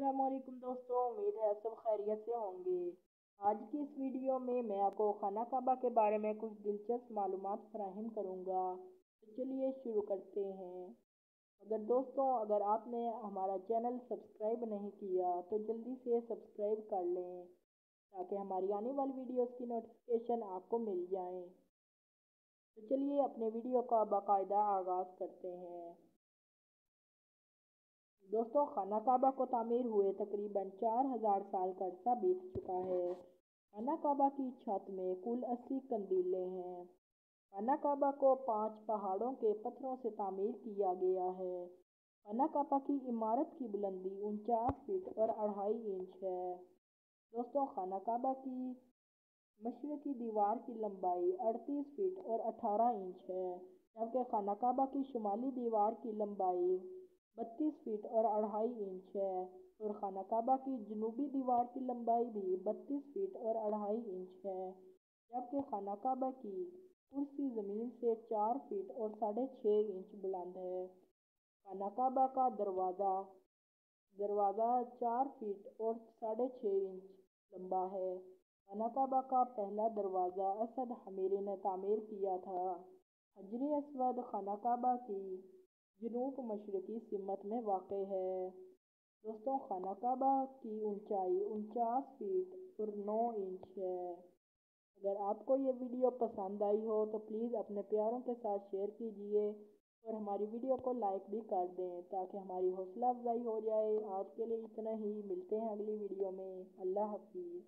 असलकुम दोस्तों, उम्मीद है सब खैरियत से होंगे। आज की इस वीडियो में मैं आपको खाना काबा के बारे में कुछ दिलचस्प मालूम फराहम करूँगा। तो चलिए शुरू करते हैं। अगर दोस्तों, अगर आपने हमारा चैनल सब्सक्राइब नहीं किया तो जल्दी से सब्सक्राइब कर लें, ताकि हमारी आने वाली वीडियोस की नोटिफिकेशन आपको मिल जाए। तो चलिए अपने वीडियो का बाकायदा आगाज़ करते हैं। दोस्तों खाना काबा को तामीर हुए तकरीबन चार हज़ार साल का अर्सा बीत चुका है। खाना काबा की छत में कुल अस्सी कंदीलें हैं। खाना काबा को पाँच पहाड़ों के पत्थरों से तामीर किया गया है। खाना काबा की इमारत की बुलंदी उनचास फीट और अढ़ाई इंच है। दोस्तों खाना काबा की मशरकी दीवार की लंबाई अड़तीस फीट और अठारह इंच है, जबकि खाना काबा की शुमाली दीवार की लंबाई बत्तीस फीट और अढ़ाई इंच है। और खाना काबा की जनूबी दीवार की लंबाई भी बत्तीस फीट और अढ़ाई इंच है। जबकि खाना काबा की कुर्सी ज़मीन से चार फीट और साढ़े छः इंच बुलंद है। खाना काबा का दरवाज़ा दरवाज़ा चार फीट और साढ़े छः इंच लंबा है। खाना काबा का पहला दरवाज़ा असद हमीरी ने तामीर किया था। हजरी असवद खाना काबा की जनूब मशरकी सिमत में वाक़ है। दोस्तों, खाना काबा की ऊंचाई उनचास फीट और नौ इंच है। अगर आपको ये वीडियो पसंद आई हो तो प्लीज़ अपने प्यारों के साथ शेयर कीजिए और हमारी वीडियो को लाइक भी कर दें ताकि हमारी हौसला अफजाई हो जाए। आज के लिए इतना ही। मिलते हैं अगली वीडियो में। अल्लाह हाफिज़।